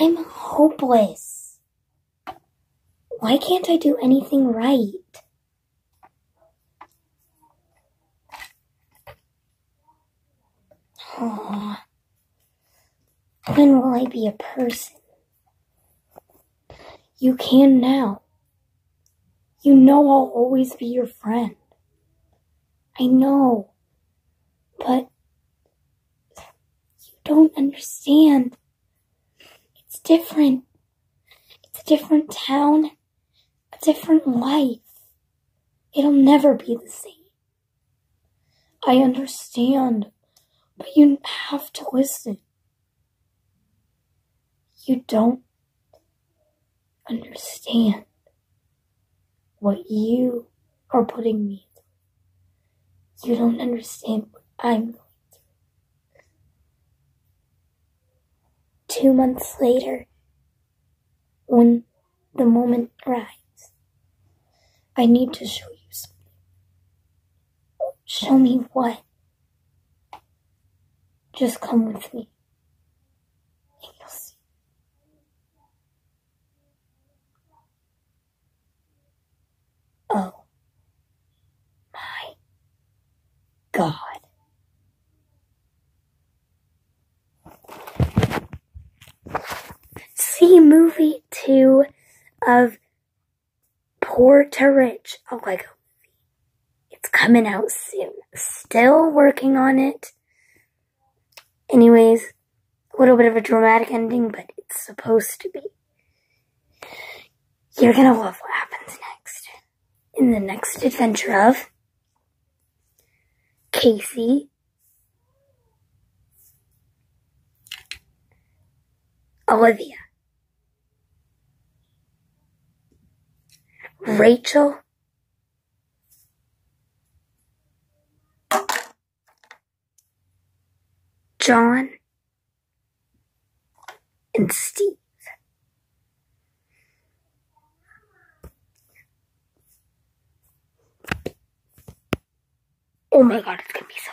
I'm hopeless. Why can't I do anything right? Aww. When will I be a person? You can now. You know I'll always be your friend. I know. But you don't understand. Different. It's a different town, a different life. It'll never be the same. I understand, but you have to listen. You don't understand what you are putting me through. You don't understand what I'm going through. Two months later, when the moment arrives, I need to show you something. Show me what? Just come with me. And you'll see. Oh my God. See movie two of Poor to Rich, oh, a Lego movie. It's coming out soon. Still working on it. Anyways, a little bit of a dramatic ending, but it's supposed to be. You're gonna love what happens next. In the next adventure of Casey, Olivia, Rachel, John, and Steve. Oh my god, it's gonna be so